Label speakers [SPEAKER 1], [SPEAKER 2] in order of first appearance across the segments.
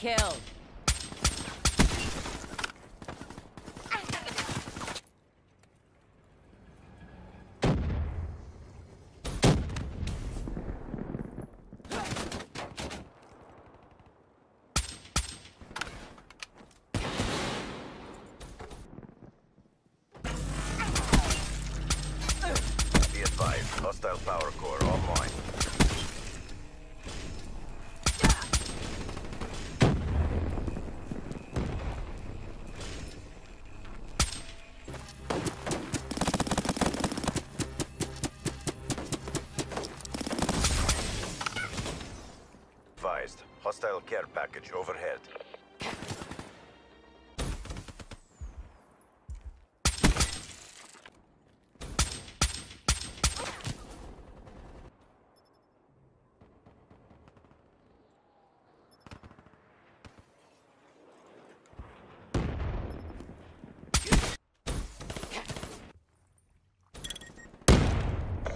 [SPEAKER 1] kill.
[SPEAKER 2] Care package overhead.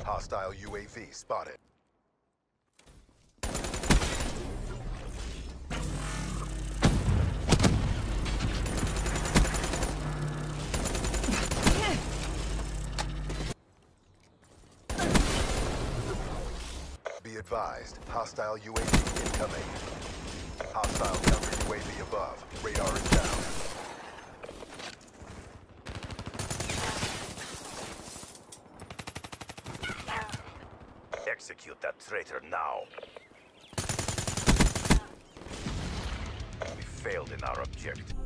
[SPEAKER 3] Hostile UAV spotted. Hostile UAV incoming. Hostile counter UAV above. Radar is down.
[SPEAKER 2] Execute that traitor now. We failed in our objective.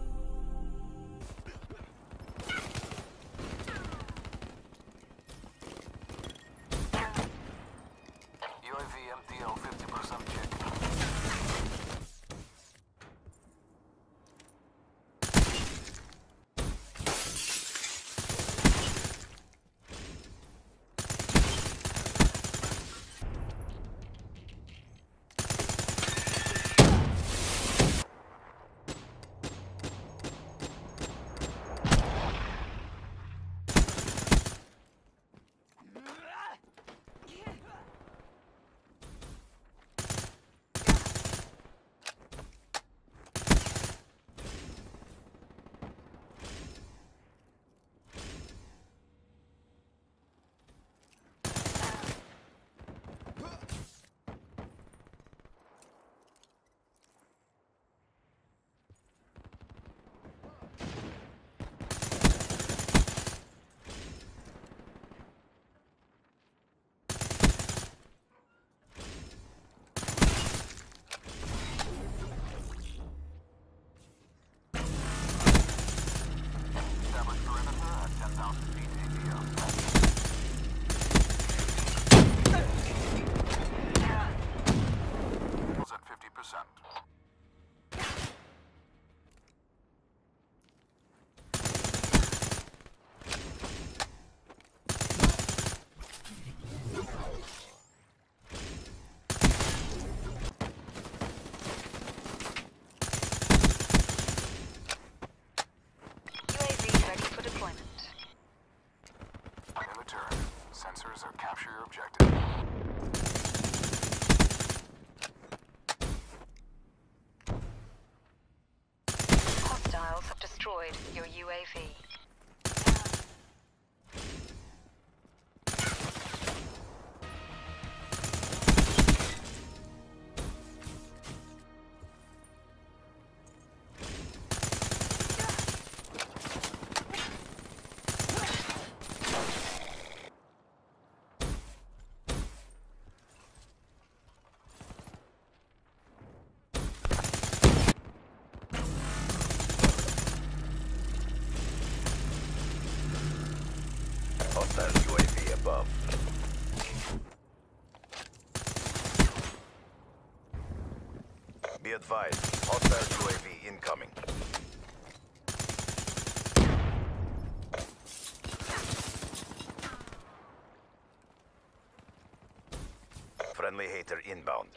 [SPEAKER 2] Advised, hostile UAV incoming. Friendly hater inbound.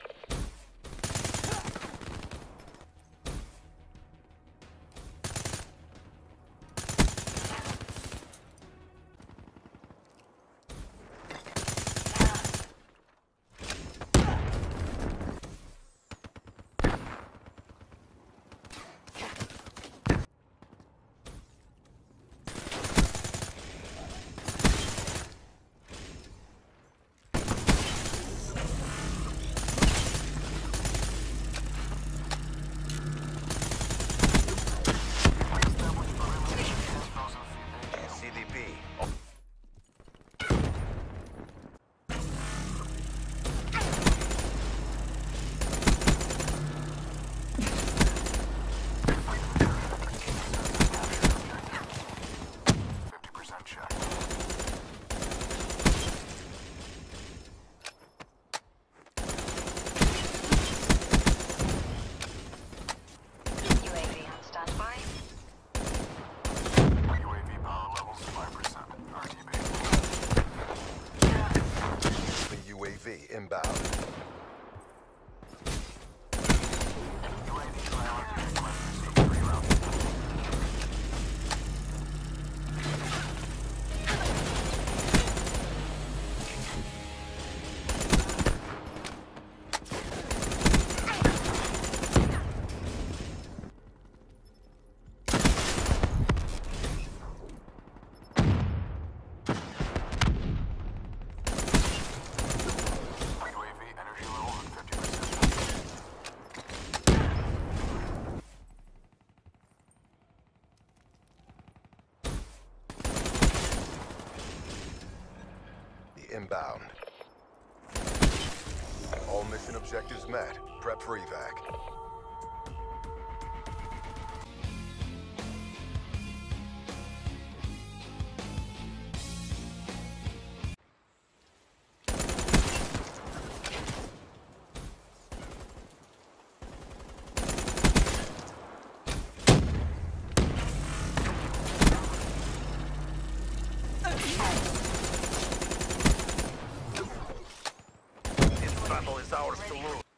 [SPEAKER 4] Battle is ours to lose.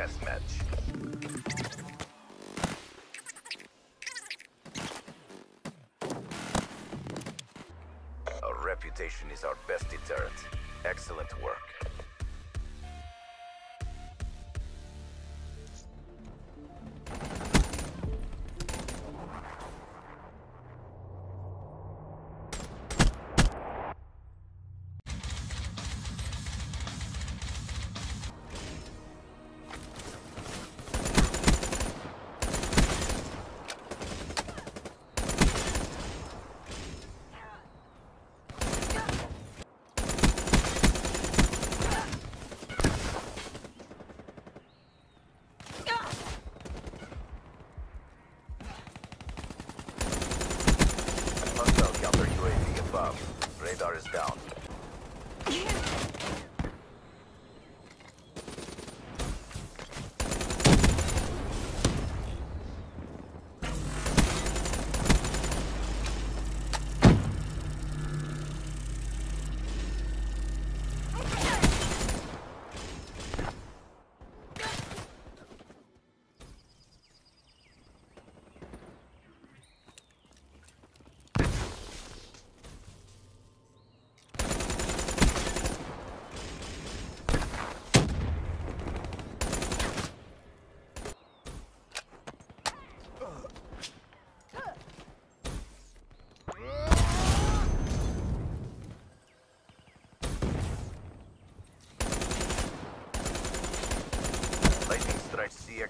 [SPEAKER 2] deathmatch. Our reputation is our best deterrent. Excellent work.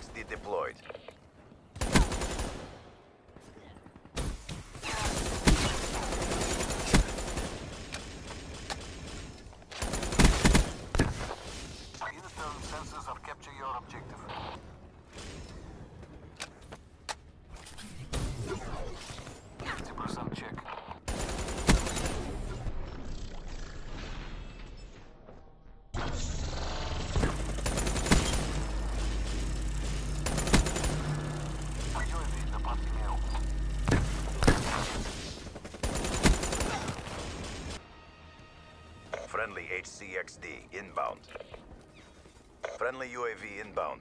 [SPEAKER 2] Vex deployed. Friendly RC-XD inbound. Friendly UAV inbound.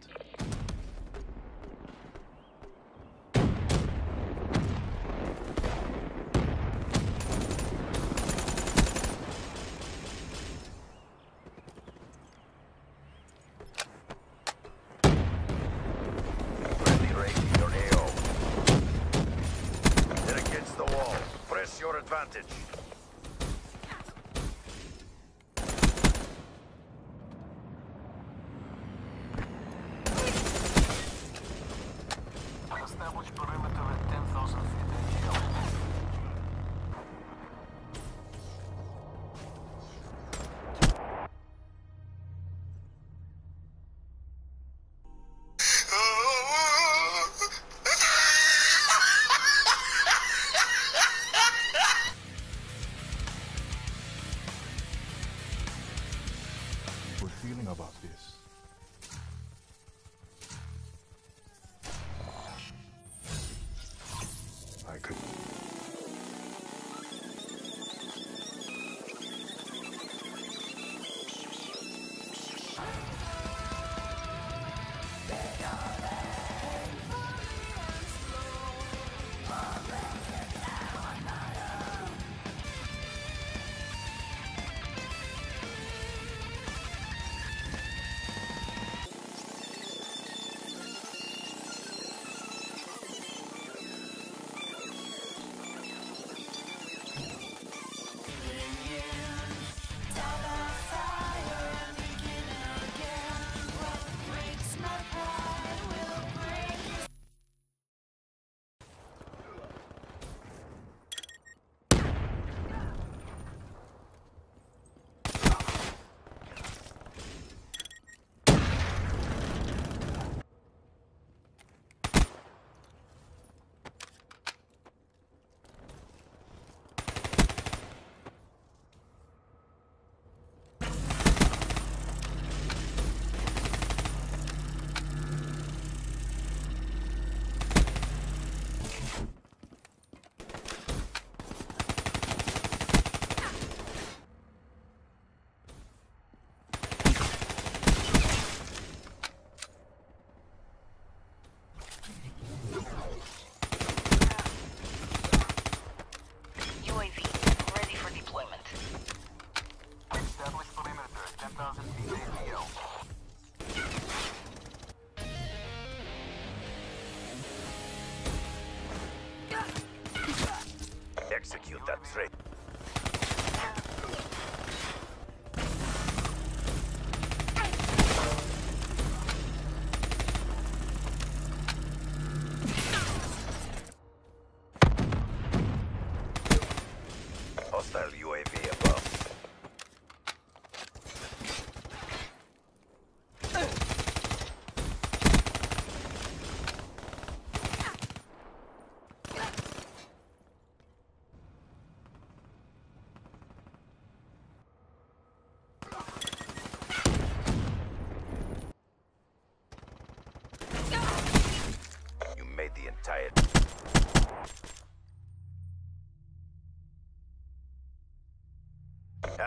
[SPEAKER 2] execute that threat.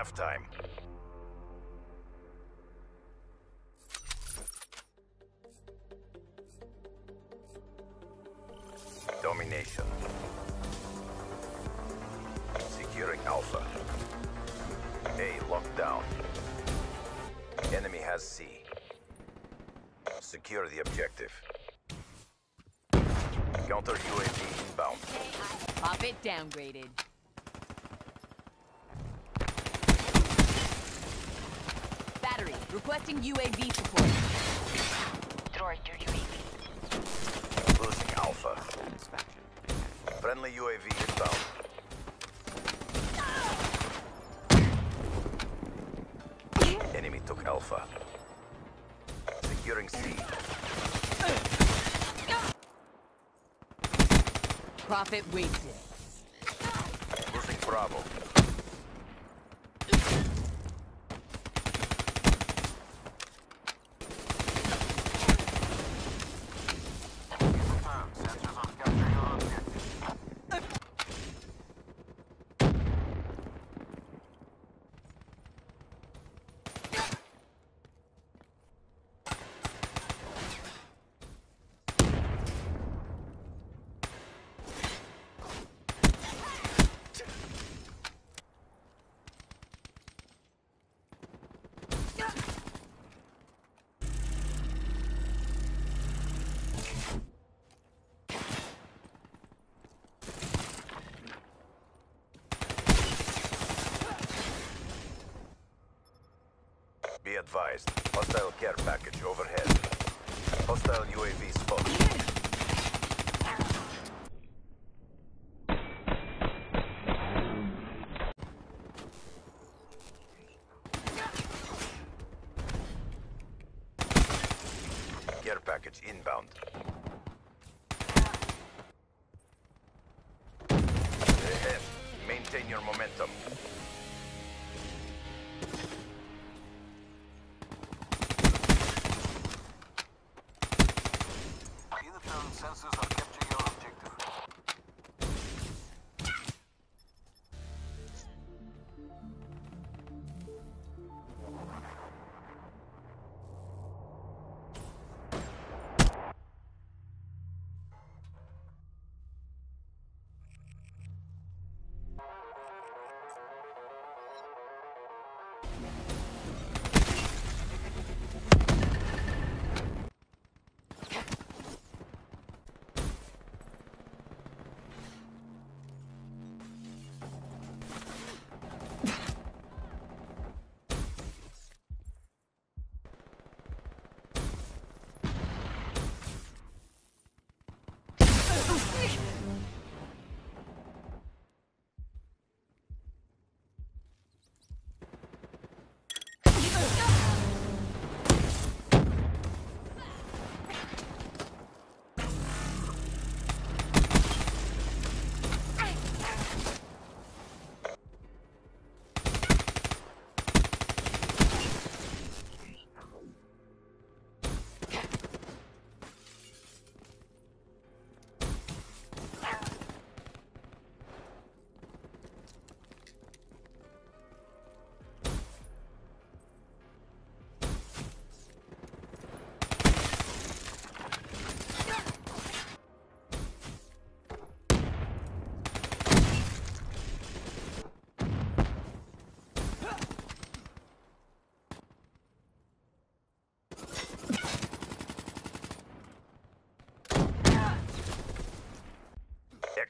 [SPEAKER 2] Halftime. Domination. Securing Alpha. A locked down. Enemy has C. Secure the objective. Counter UAV inbound.
[SPEAKER 1] Pop it downgraded. Requesting UAV support.
[SPEAKER 5] Destroyed your UAV.
[SPEAKER 2] Losing Alpha. Friendly UAV inbound. Enemy took Alpha. Securing C.
[SPEAKER 1] Profit wasted.
[SPEAKER 2] Losing Bravo. Hostile care package overhead. Hostile UAV spotted.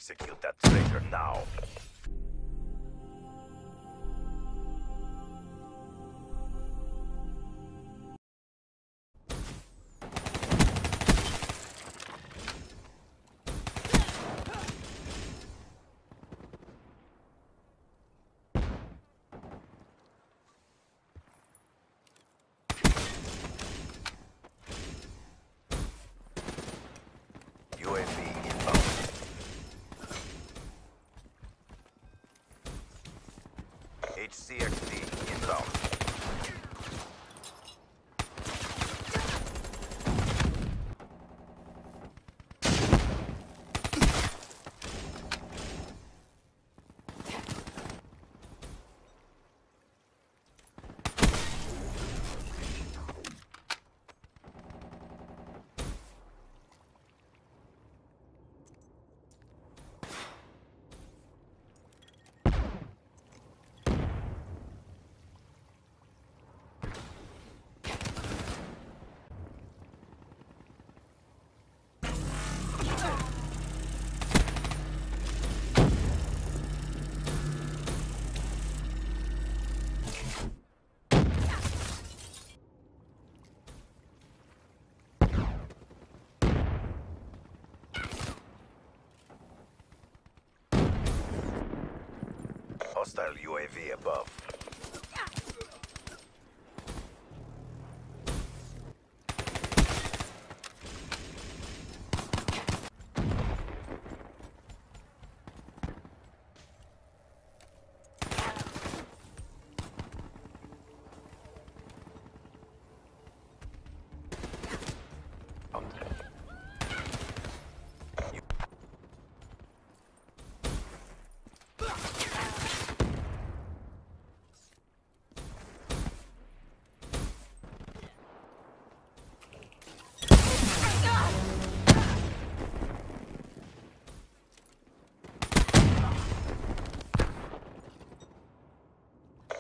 [SPEAKER 2] Execute that traitor now. CXP Hostile UAV above.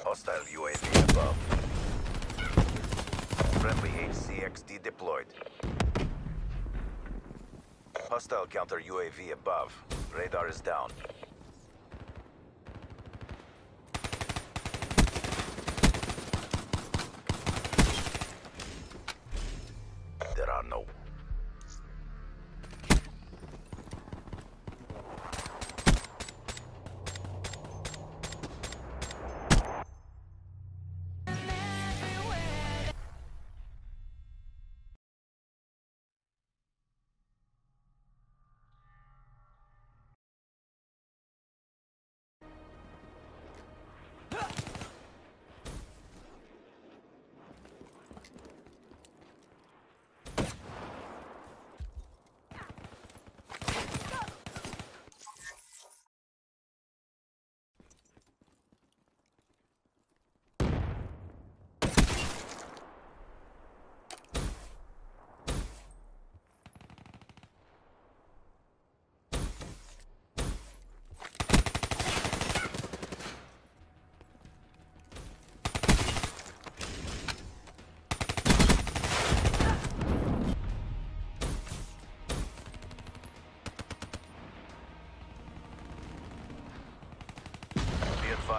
[SPEAKER 2] Hostile UAV above. Friendly RC-XD deployed. Hostile counter UAV above. Radar is down.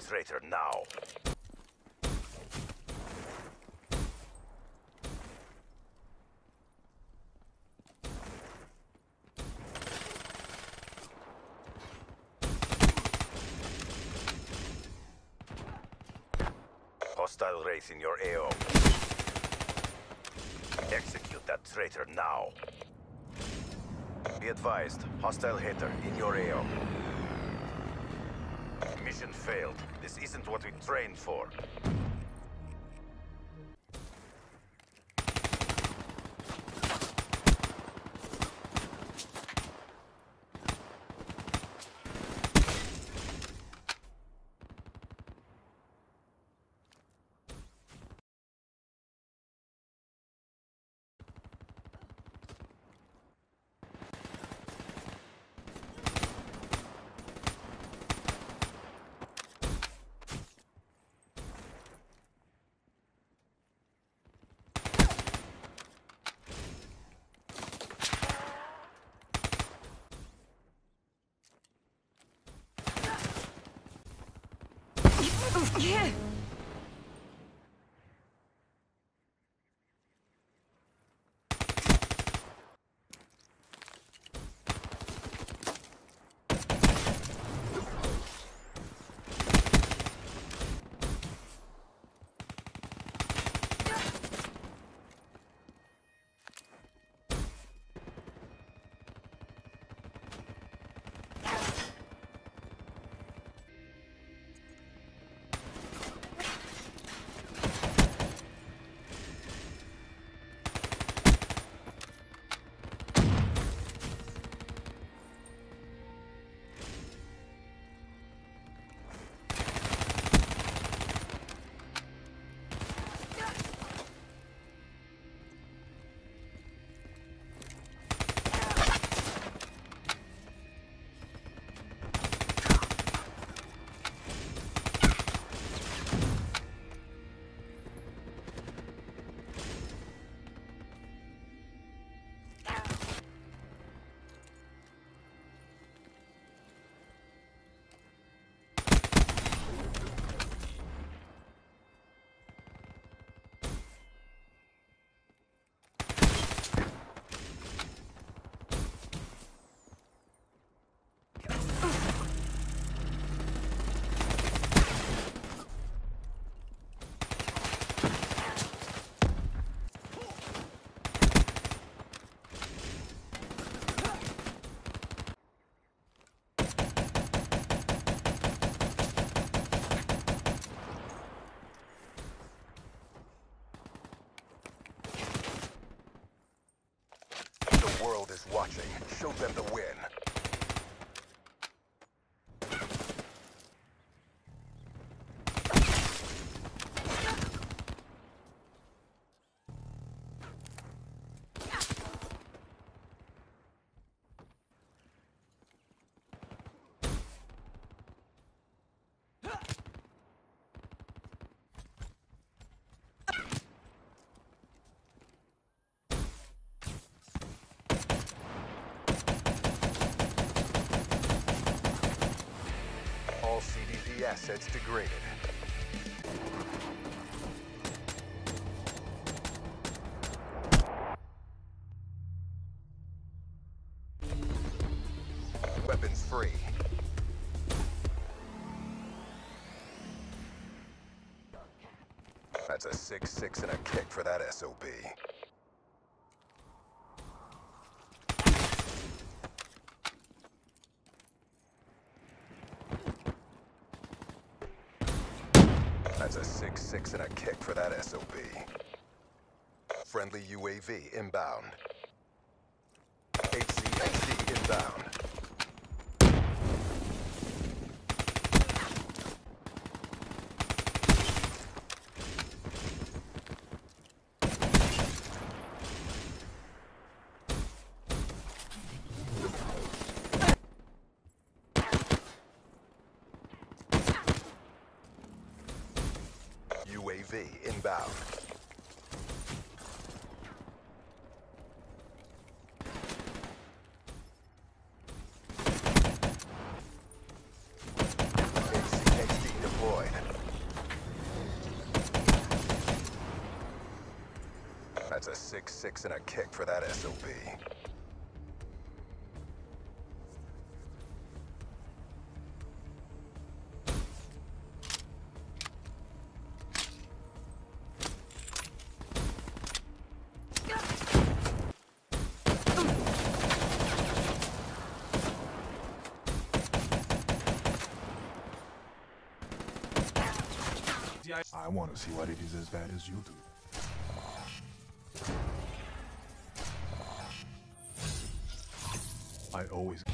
[SPEAKER 2] traitor now. Hostile race in your AO. Execute that traitor now. Be advised, hostile hitter in your AO. Mission failed. This isn't what we trained for. Yeah.
[SPEAKER 3] world is watching. Show them the win. All assets degraded. Weapons free. That's a 6-6 and a kick for that SOB. That's a 6-6 and a kick for that SOB. Friendly UAV inbound. RC-XD inbound. UAV inbound. That's a 6-6 and a kick for that SOB.
[SPEAKER 6] To see what it is as bad as you do. I always.